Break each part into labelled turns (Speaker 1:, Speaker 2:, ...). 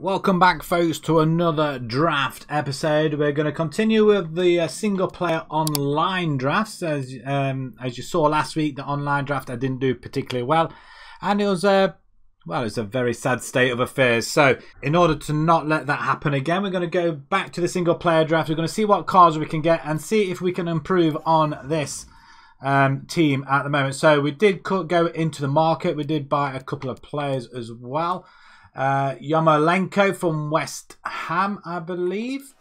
Speaker 1: Welcome back, folks, to another draft episode. We're going to continue with the uh, single-player online drafts. As um, as you saw last week, the online draft I didn't do particularly well, and it was a well, it's a very sad state of affairs. So, in order to not let that happen again, we're going to go back to the single-player draft. We're going to see what cards we can get and see if we can improve on this um, team at the moment. So, we did go into the market. We did buy a couple of players as well. Uh, Yarmolenko from West Ham, I believe.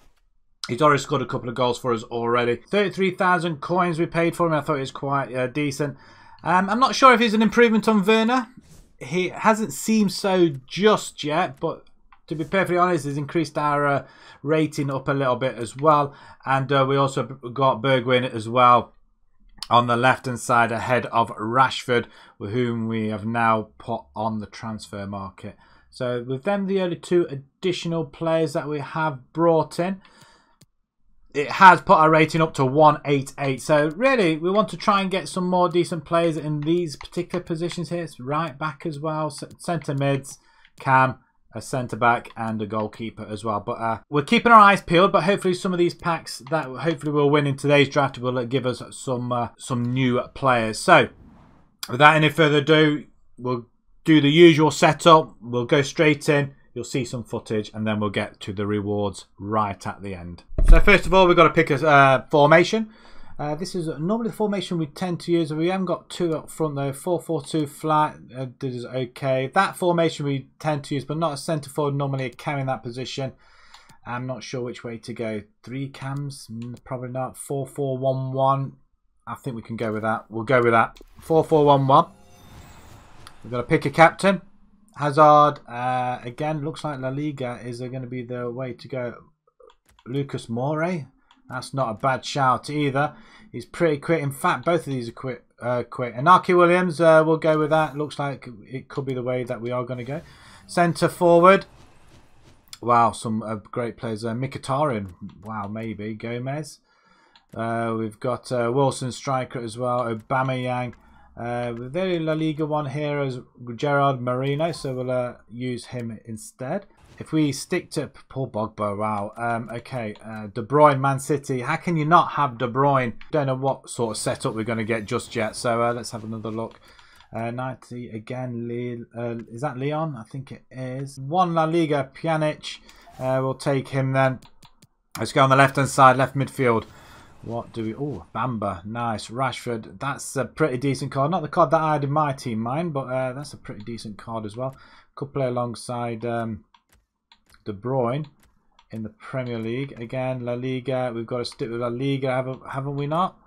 Speaker 1: He's already scored a couple of goals for us already. 33,000 coins we paid for him. I thought he was quite uh, decent. Um, I'm not sure if he's an improvement on Werner. He hasn't seemed so just yet, but to be perfectly honest, he's increased our uh, rating up a little bit as well. And uh, we also got Bergwijn as well on the left hand side ahead of Rashford, with whom we have now put on the transfer market. So with them, the only two additional players that we have brought in, it has put our rating up to 188. So really, we want to try and get some more decent players in these particular positions here. It's right back as well, centre mids, cam, a centre back and a goalkeeper as well. But uh, we're keeping our eyes peeled. But hopefully, some of these packs that hopefully we'll win in today's draft will give us some uh, some new players. So without any further ado, we'll do the usual setup. We'll go straight in. You'll see some footage and then we'll get to the rewards right at the end. So first of all, we've got to pick a uh, formation. Uh, this is normally the formation we tend to use. We haven't got two up front though. 4-4-2 flat uh, is okay. That formation we tend to use, but not a centre forward normally carrying that position. I'm not sure which way to go. Three cams? Mm, probably not. 4-4-1-1. I think we can go with that. We'll go with that. 4-4-1-1. We've got to pick a captain. Hazard, uh, again, looks like La Liga is going to be the way to go. Lucas Moura, that's not a bad shout either. He's pretty quick. In fact, both of these are quick. Uh, quick. Inaki Williams, uh, we'll go with that. Looks like it could be the way that we are going to go. Centre forward. Wow, some uh, great players there. Mkhitaryan, wow, maybe. Gomez. Uh, we've got uh, Wilson striker as well. Aubameyang. Uh, very La Liga one here is Gerard Moreno, so we'll uh, use him instead. If we stick to Paul Pogba, wow. Um, okay, uh, De Bruyne, Man City. How can you not have De Bruyne? Don't know what sort of setup we're going to get just yet. So uh, let's have another look. Uh, 90 again. Le uh, is that Leon? I think it is. One La Liga, Pjanic. Uh, we'll take him then. Let's go on the left hand side, left midfield. What do we... Oh, Bamba. Nice. Rashford. That's a pretty decent card. Not the card that I had in my team, mine, but uh, that's a pretty decent card as well. Could play alongside um, De Bruyne in the Premier League. Again, La Liga. We've got to stick with La Liga, haven't, haven't we not?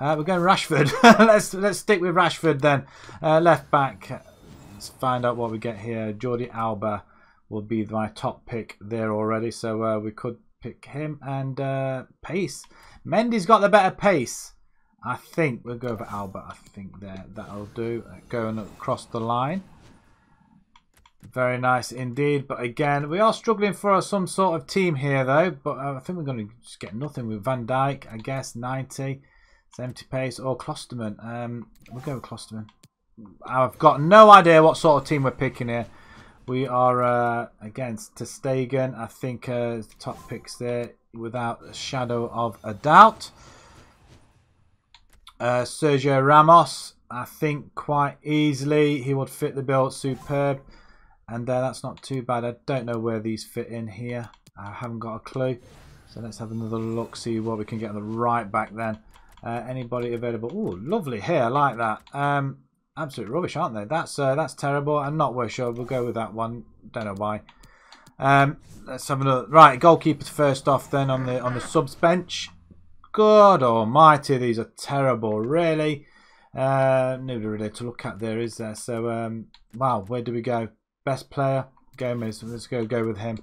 Speaker 1: Uh, we're going Rashford. let's let's stick with Rashford then. Uh, left back. Let's find out what we get here. Jordi Alba will be my top pick there already. So uh, we could pick him and uh, pace. Mendy's got the better pace. I think we'll go for Alba. I think there that'll do. Going across the line. Very nice indeed. But again, we are struggling for some sort of team here though. But uh, I think we're going to just get nothing with Van Dijk. I guess 90. It's empty pace or Klostermann. Um, we'll go with Klostermann. I've got no idea what sort of team we're picking here. We are uh, against Stegen. I think uh, the top picks there without a shadow of a doubt. Uh, Sergio Ramos, I think quite easily he would fit the bill superb. And uh, that's not too bad. I don't know where these fit in here. I haven't got a clue. So let's have another look, see what we can get on the right back then. Uh, anybody available? Oh, lovely hair, I like that. Um, absolute rubbish, aren't they? That's uh, that's terrible. I'm not worth sure. We'll go with that one. Don't know why. Um, let's have another. Right, goalkeeper first off. Then on the on the subs bench. God Almighty, these are terrible. Really, uh, nobody really to look at there is there. So um, wow, where do we go? Best player Gomez. Let's go go with him.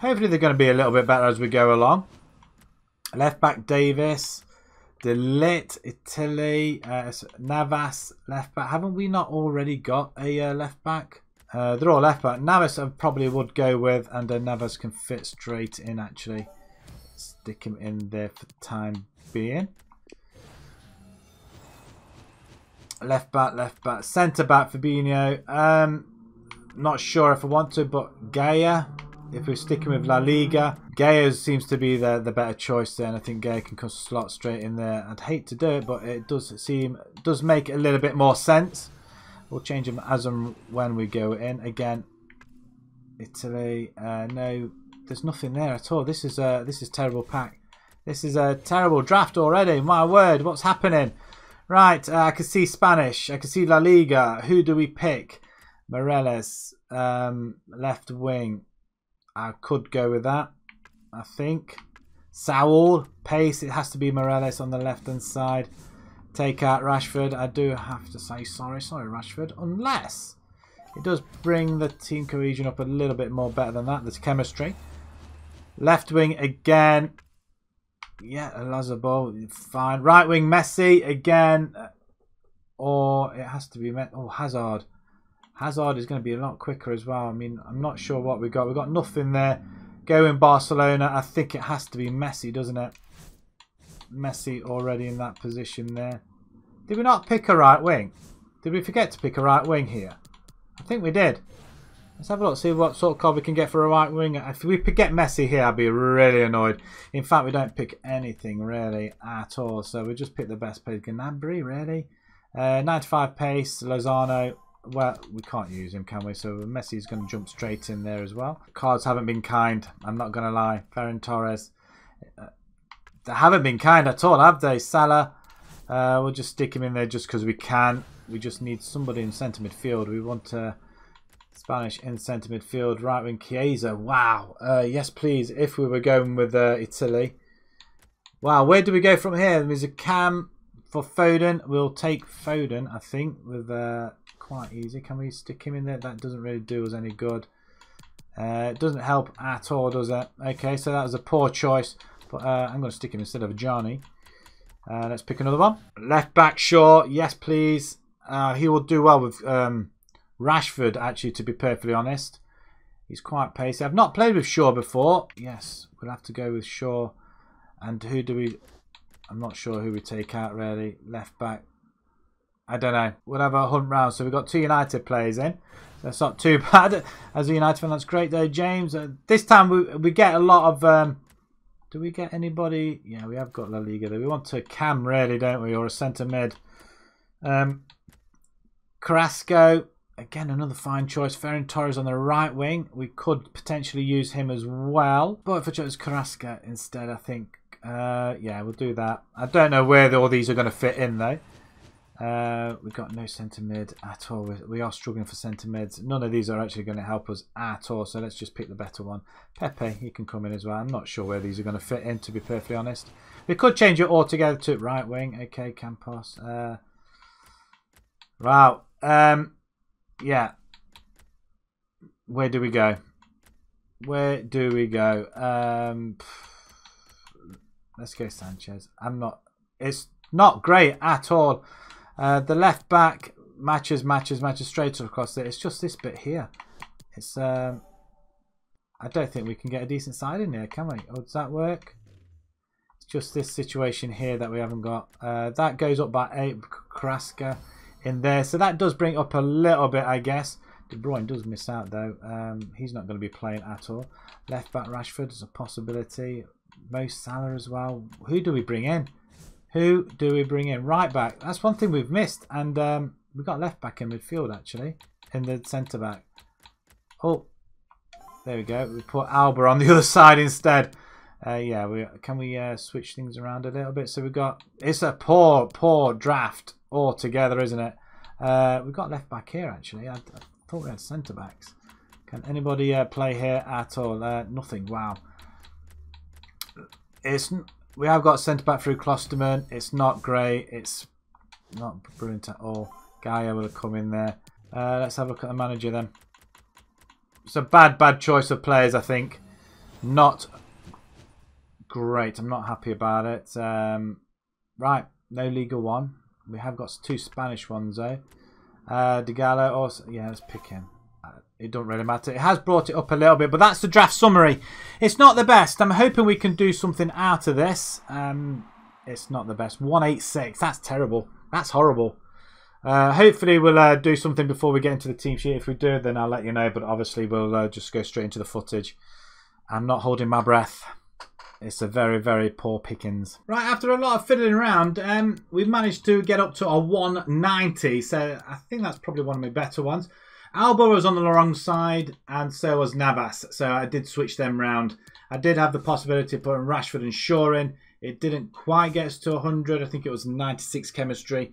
Speaker 1: Hopefully they're going to be a little bit better as we go along. Left back Davis. De Ligt, Italy, uh, Navas, left back. Haven't we not already got a uh, left back? Uh, they're all left back. Navas I probably would go with, and uh, Navas can fit straight in actually. Stick him in there for the time being. Left back, left back, centre back Fabinho. Um, not sure if I want to, but Gaya. If we're sticking with La Liga, Gaya seems to be the, the better choice there. And I think Gaya can slot straight in there. I'd hate to do it, but it does seem, does make a little bit more sense. We'll change them as and when we go in. Again, Italy, uh, no, there's nothing there at all. This is a, this is terrible pack. This is a terrible draft already. My word, what's happening? Right, uh, I can see Spanish. I can see La Liga. Who do we pick? Morelos, um, left wing. I could go with that. I think. Saul, pace. It has to be Morelos on the left hand side. Take out Rashford. I do have to say sorry, sorry Rashford. Unless it does bring the team cohesion up a little bit more better than that. There's chemistry. Left wing again. Yeah, Lazabo, fine. Right wing Messi again. Or it has to be... Oh, Hazard. Hazard is going to be a lot quicker as well. I mean, I'm not sure what we got. We've got nothing there. Going Barcelona, I think it has to be Messi, doesn't it? Messi already in that position there. Did we not pick a right wing? Did we forget to pick a right wing here? I think we did. Let's have a look, see what sort of card we can get for a right wing. If we get Messi here, I'd be really annoyed. In fact, we don't pick anything really at all. So we just pick the best pace. Gnabry, really? Uh, 95 pace, Lozano. Well, we can't use him, can we? So Messi's going to jump straight in there as well. Cards haven't been kind. I'm not going to lie. Ferran Torres. Uh, they haven't been kind at all, have they? Salah. Uh, we'll just stick him in there just because we can. We just need somebody in centre midfield. We want uh, Spanish in centre midfield. Right wing Chiesa. Wow. Uh, yes, please. If we were going with uh, Italy. Wow. Where do we go from here? There's a cam for Foden. We'll take Foden, I think, with uh, quite easy. Can we stick him in there? That doesn't really do us any good. Uh, it doesn't help at all, does it? Okay, so that was a poor choice. But uh, I'm going to stick him instead of Johnny. Uh, let's pick another one. Left back Shaw. Yes, please. Uh, he will do well with um, Rashford, actually, to be perfectly honest. He's quite pacey. I've not played with Shaw before. Yes, we'll have to go with Shaw. And who do we... I'm not sure who we take out, really. Left back. I don't know. We'll have a hunt round. So we've got two United players in. That's not too bad. As a United fan, that's great there, James. Uh, this time we, we get a lot of... Um, do we get anybody? Yeah, we have got La Liga there. We want to cam, really, don't we? Or a centre mid. Um, Carrasco. Again, another fine choice. Ferran Torres on the right wing. We could potentially use him as well. But if I chose Carrasco instead, I think... Uh, yeah, we'll do that. I don't know where all these are going to fit in, though. Uh, we've got no centre mid at all. We are struggling for centre mids. None of these are actually going to help us at all. So let's just pick the better one. Pepe, he can come in as well. I'm not sure where these are going to fit in, to be perfectly honest. We could change it all together to right wing. Okay, Campos. Uh, wow. Um, yeah. Where do we go? Where do we go? Um, let's go Sanchez. I'm not. It's not great at all. Uh, the left back matches, matches, matches straight across it. It's just this bit here. It's. Um, I don't think we can get a decent side in here, can we? Oh, does that work? It's just this situation here that we haven't got. Uh, that goes up by 8. Carrasco in there. So that does bring up a little bit, I guess. De Bruyne does miss out, though. Um, he's not going to be playing at all. Left back Rashford is a possibility. Mo Salah as well. Who do we bring in? Who do we bring in? Right back. That's one thing we've missed. And um, we've got left back in midfield, actually. In the centre back. Oh, there we go. We put Alba on the other side instead. Uh, yeah, we can we uh, switch things around a little bit? So we've got... It's a poor, poor draft altogether, isn't it? Uh, we've got left back here, actually. I, I thought we had centre backs. Can anybody uh, play here at all? Uh, nothing. Wow. It's we have got centre back through Klostermann. It's not great. It's not brilliant at all. Gaya will have come in there. Uh, let's have a look at the manager then. It's a bad, bad choice of players, I think. Not great. I'm not happy about it. Um, right, no Liga 1. We have got two Spanish ones, though. Uh, Gallo also, yeah, let's pick him it don't really matter. It has brought it up a little bit, but that's the draft summary. It's not the best. I'm hoping we can do something out of this. Um, it's not the best. 186. That's terrible. That's horrible. Uh, hopefully we'll uh, do something before we get into the team sheet. If we do, then I'll let you know. But obviously we'll uh, just go straight into the footage. I'm not holding my breath. It's a very, very poor pickings. Right, after a lot of fiddling around, um, we've managed to get up to a 190. So I think that's probably one of my better ones. Alba was on the wrong side, and so was Navas. So I did switch them round. I did have the possibility of putting Rashford and Shaw in. It didn't quite get us to 100. I think it was 96 chemistry.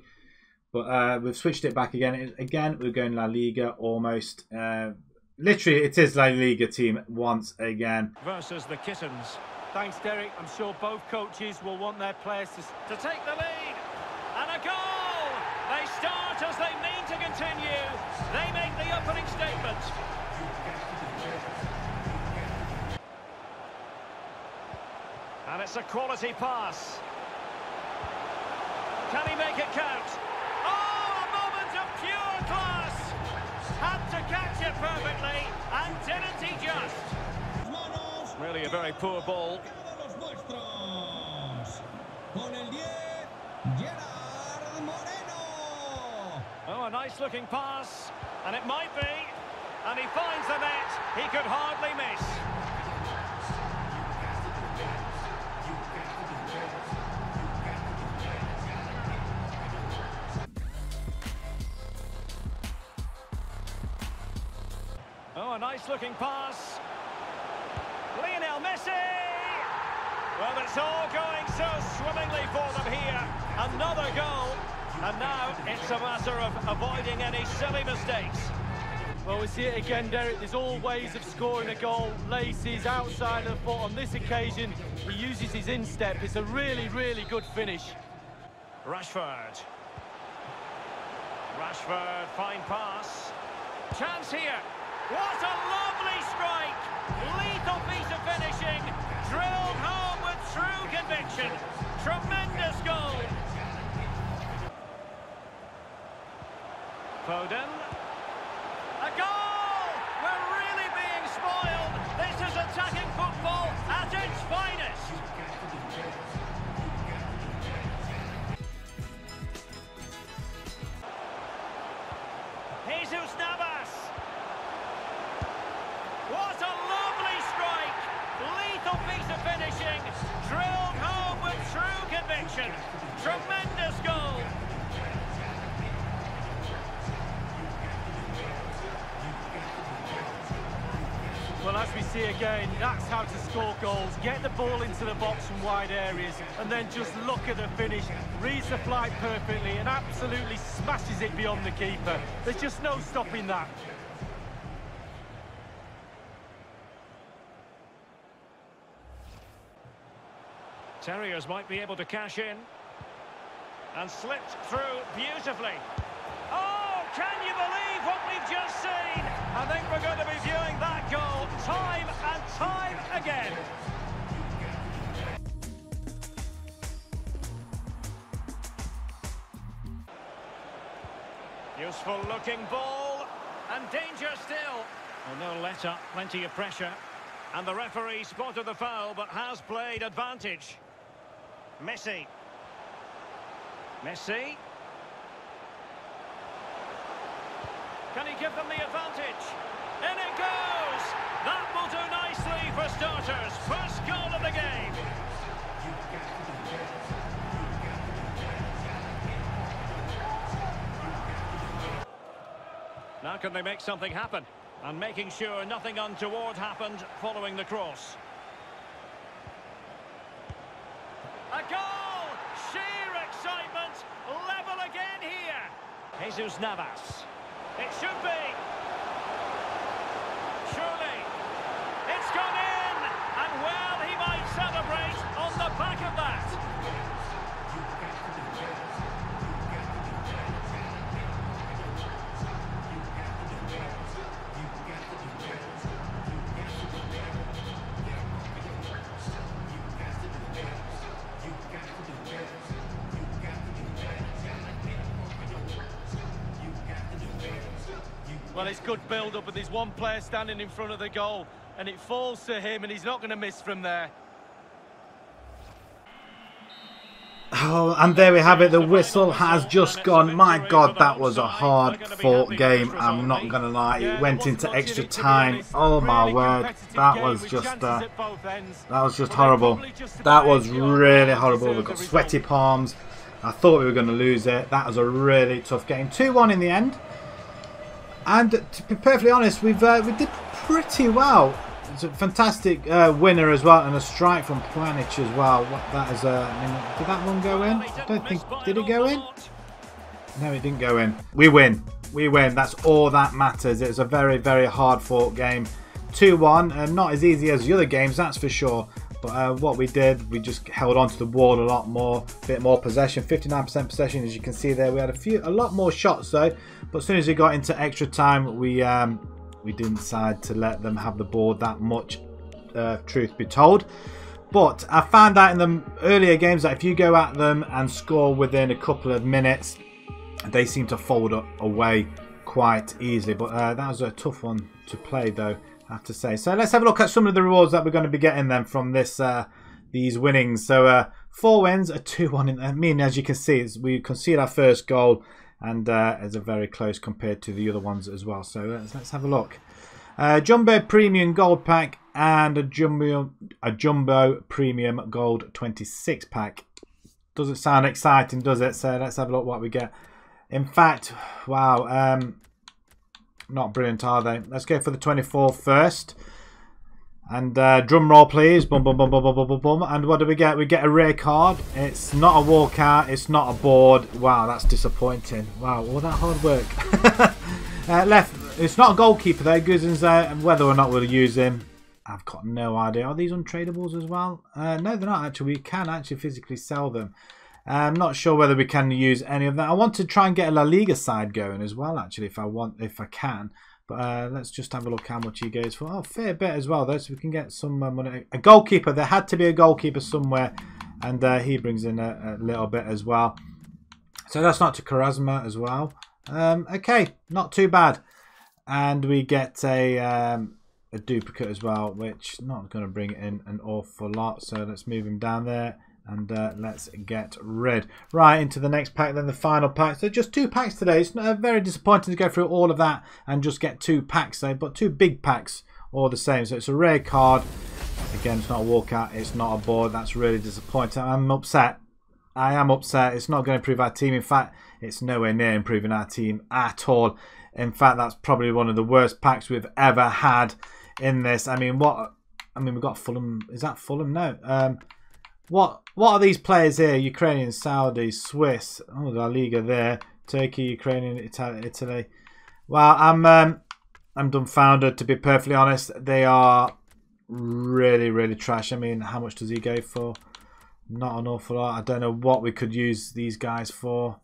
Speaker 1: But uh, we've switched it back again. Again, we're going La Liga almost. Uh, literally, it is La Liga team once again.
Speaker 2: Versus the Kittens. Thanks, Derek. I'm sure both coaches will want their players to, to take the lead. And a goal! And it's a quality pass. Can he make it count? Oh, a moment of pure class! Had to catch it perfectly, and didn't he just? Really a very poor ball. Oh, a nice looking pass, and it might be. And he finds the net, he could hardly miss. Nice looking pass. Lionel Messi! Well, it's all going so swimmingly for them here. Another goal. And now it's a matter of avoiding any silly mistakes.
Speaker 3: Well, we see it again, Derek. There's all ways of scoring a goal. Laces outside of the foot. On this occasion, he uses his instep. It's a really, really good finish.
Speaker 2: Rashford. Rashford, fine pass. Chance here. What a lovely strike! Lethal piece of finishing. Drilled home with true conviction. Tremendous goal. Foden.
Speaker 3: Well, as we see again, that's how to score goals. Get the ball into the box from wide areas and then just look at the finish. Reads the flight perfectly and absolutely smashes it beyond the keeper. There's just no stopping that.
Speaker 2: Terriers might be able to cash in. And slipped through beautifully. Oh, can you believe what we've just seen? I think we're going to be viewing that goal time and time again. Useful looking ball. And danger still. Well, no let up, plenty of pressure. And the referee spotted the foul, but has played advantage. Messi. Messi. Can he give them the advantage? In it goes! That will do nicely for starters. First goal of the game. Now can they make something happen? And making sure nothing untoward happened following the cross. A goal! Sheer excitement! Level again here! Jesus Navas. It should be. Surely. It's gone in! And well, he might celebrate on the back of that.
Speaker 3: Well, it's good build-up, but there's one player standing in front of the goal, and it falls to him, and he's not going to miss from there.
Speaker 1: Oh, and there we have it. The whistle has just gone. My God, that was a hard fought game. I'm not going to lie. It went into extra time. Oh my word, that was just uh, that was just horrible. That was really horrible. We've got sweaty palms. I thought we were going to lose it. That was a really tough game. 2-1 in the end. And to be perfectly honest, we've uh, we did pretty well. It's a fantastic uh, winner as well, and a strike from Pjanic as well. What, that is, uh, I mean, did that one go in? I don't think. Did it go in? No, it didn't go in. We win. We win. That's all that matters. It's a very, very hard fought game. 2-1, and not as easy as the other games, that's for sure. But uh, what we did, we just held on to the ball a lot more, a bit more possession, 59% possession as you can see there. We had a few, a lot more shots though, but as soon as we got into extra time, we um, we didn't decide to let them have the ball that much, uh, truth be told. But I found out in the earlier games that if you go at them and score within a couple of minutes, they seem to fold away quite easily. But uh, that was a tough one to play though. I have to say. So let's have a look at some of the rewards that we're going to be getting then from this uh, these winnings. So uh, four wins, a 2-1. I mean, as you can see, we concede our first goal and uh, it's a very close compared to the other ones as well. So let's, let's have a look. Uh, Jumbo Premium Gold Pack and a Jumbo, a Jumbo Premium Gold 26 Pack. Doesn't sound exciting, does it? So let's have a look what we get. In fact, wow. Um, not brilliant, are they? Let's go for the 24 first. And uh, drum roll, please. Boom, boom, boom, boom, boom, boom, boom, boom. And what do we get? We get a rare card. It's not a walkout. It's not a board. Wow, that's disappointing. Wow, all that hard work. uh, left. It's not a goalkeeper though. Guzan's there. And whether or not we'll use him, I've got no idea. Are these untradables as well? Uh, no, they're not actually. We can actually physically sell them. I'm not sure whether we can use any of that. I want to try and get a La Liga side going as well, actually, if I want, if I can. But uh, let's just have a look how much he goes for. Oh, fair bit as well, though, so we can get some uh, money. A goalkeeper. There had to be a goalkeeper somewhere, and uh, he brings in a, a, little bit as well. So that's not to Karasma as well. Um, okay, not too bad. And we get a um, a duplicate as well, which not going to bring in an awful lot. So let's move him down there and uh, let's get rid. Right, into the next pack, then the final pack. So just two packs today. It's uh, very disappointing to go through all of that and just get two packs, though, but two big packs all the same. So it's a rare card. Again, it's not a walkout. It's not a board. That's really disappointing. I'm upset. I am upset. It's not going to improve our team. In fact, it's nowhere near improving our team at all. In fact, that's probably one of the worst packs we've ever had in this. I mean, what... I mean, we've got Fulham. Is that Fulham? No. Um, what what are these players here? Ukrainian, Saudi, Swiss. Oh, La Liga there. Turkey, Ukrainian, Italy. Italy. Well, I'm um, I'm dumbfounded to be perfectly honest. They are really really trash. I mean, how much does he go for? Not an awful lot. I don't know what we could use these guys for.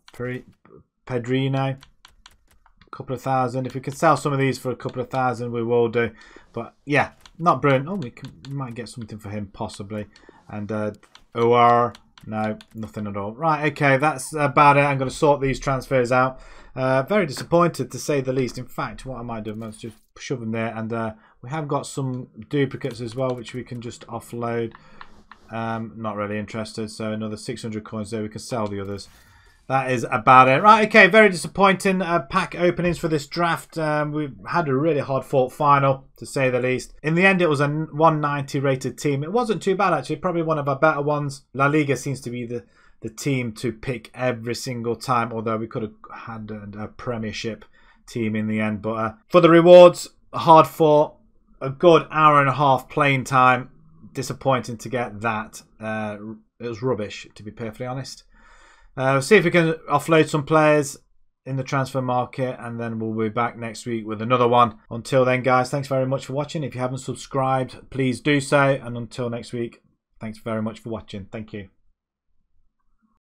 Speaker 1: Pedrino, a couple of thousand. If we can sell some of these for a couple of thousand, we will do. But yeah, not brilliant. Oh, we, can, we might get something for him possibly. And uh, OR, no, nothing at all. Right, okay, that's about it. I'm going to sort these transfers out. Uh, very disappointed to say the least. In fact, what I might do, let's just shove them there. And uh, we have got some duplicates as well, which we can just offload. Um, not really interested. So another 600 coins there. We can sell the others that is about it. Right, okay, very disappointing uh, pack openings for this draft. Um, we had a really hard fought final, to say the least. In the end, it was a 190 rated team. It wasn't too bad, actually. Probably one of our better ones. La Liga seems to be the, the team to pick every single time, although we could have had a, a Premiership team in the end. But uh, for the rewards, hard fought, a good hour and a half playing time. Disappointing to get that. Uh, it was rubbish, to be perfectly honest. Uh, see if we can offload some players in the transfer market and then we'll be back next week with another one. Until then, guys, thanks very much for watching. If you haven't subscribed, please do so. And until next week, thanks very much for watching. Thank you.